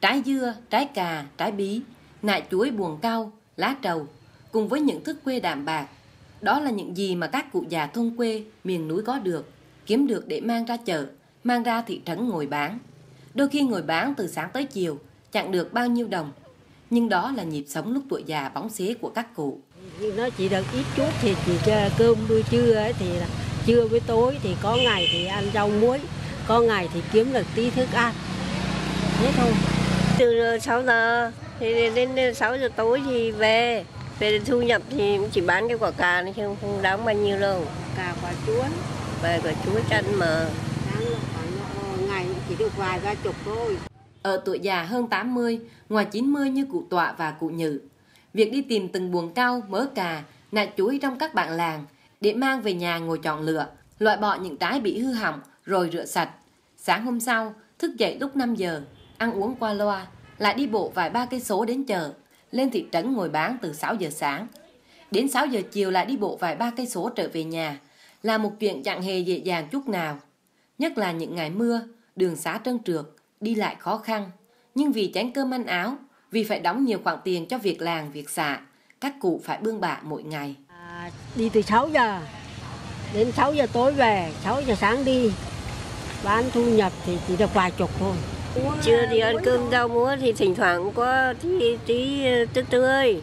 Trái dưa, trái cà, trái bí, nại chuối buồn cao, lá trầu, cùng với những thức quê đạm bạc. Đó là những gì mà các cụ già thôn quê, miền núi có được, kiếm được để mang ra chợ, mang ra thị trấn ngồi bán. Đôi khi ngồi bán từ sáng tới chiều, chẳng được bao nhiêu đồng. Nhưng đó là nhịp sống lúc tuổi già bóng xế của các cụ. Nó chỉ được ít chút thì chỉ cơm buổi trưa ấy thì là trưa với tối thì có ngày thì ăn rau muối, có ngày thì kiếm được tí thức ăn. Thế thôi. Từ 6 giờ thì đến 6 giờ tối thì về. Về thu nhập thì chỉ bán cái quả cà này chứ không đáng bao nhiêu đâu. Cà quả chuối. Về quả chuối chăn mà. Khoảng ngày chỉ được vài ba chục thôi. Ở tuổi già hơn 80, ngoài 90 như cụ tọa và cụ nhự, việc đi tìm từng buồng cao, mớ cà, nại chuối trong các bạn làng để mang về nhà ngồi chọn lựa, loại bỏ những trái bị hư hỏng rồi rửa sạch. Sáng hôm sau, thức dậy lúc 5 giờ, ăn uống qua loa, lại đi bộ vài ba cây số đến chợ, lên thị trấn ngồi bán từ 6 giờ sáng. Đến 6 giờ chiều lại đi bộ vài ba cây số trở về nhà, là một chuyện chẳng hề dễ dàng chút nào. Nhất là những ngày mưa, đường xá trơn trượt, đi lại khó khăn. Nhưng vì tránh cơm ăn áo, vì phải đóng nhiều khoản tiền cho việc làng, việc xạ, các cụ phải bươn bạ mỗi ngày. À, đi từ 6 giờ đến 6 giờ tối về, 6 giờ sáng đi. Bán thu nhập thì chỉ được vài chục thôi. Chưa thì ăn cơm rau muối thì thỉnh thoảng có tí tí tươi tươi.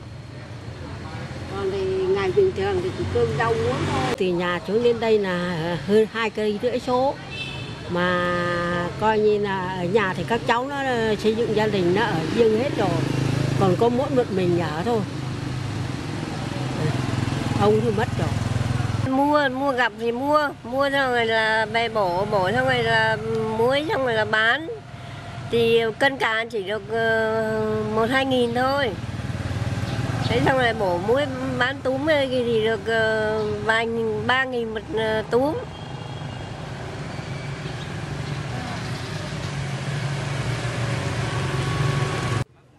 Còn thì ngày bình thường thì chỉ cơm rau muối thôi. Từ nhà xuống đến đây là hơn hai cây rưỡi số. Mà coi như là ở nhà thì các cháu nó xây dựng gia đình nó ở riêng hết rồi. Còn có mỗi một mình ở thôi. Ông thì mất rồi mua mua gặp thì mua mua xong rồi là bè bổ bổ xong rồi là muối xong rồi là bán thì cân cá chỉ được ờ, một hai nghìn thôi. Thế xong rồi bổ muối bán túm thì được ờ, vài ba nghìn một ờ, túm.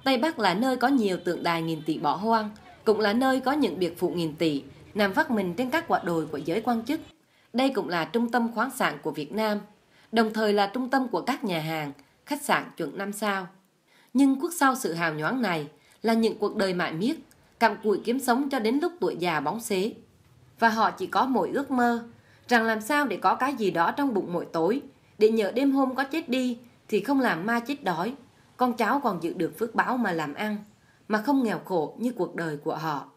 Tây Bắc là nơi có nhiều tượng đài nghìn tỷ bỏ hoang, cũng là nơi có những biệt phụ nghìn tỷ nằm vắt mình trên các quả đồi của giới quan chức. Đây cũng là trung tâm khoáng sản của Việt Nam, đồng thời là trung tâm của các nhà hàng, khách sạn chuẩn 5 sao. Nhưng quốc sau sự hào nhoáng này là những cuộc đời mãi miết, cặm cụi kiếm sống cho đến lúc tuổi già bóng xế. Và họ chỉ có mỗi ước mơ, rằng làm sao để có cái gì đó trong bụng mỗi tối, để nhờ đêm hôm có chết đi thì không làm ma chết đói, con cháu còn giữ được phước báo mà làm ăn, mà không nghèo khổ như cuộc đời của họ.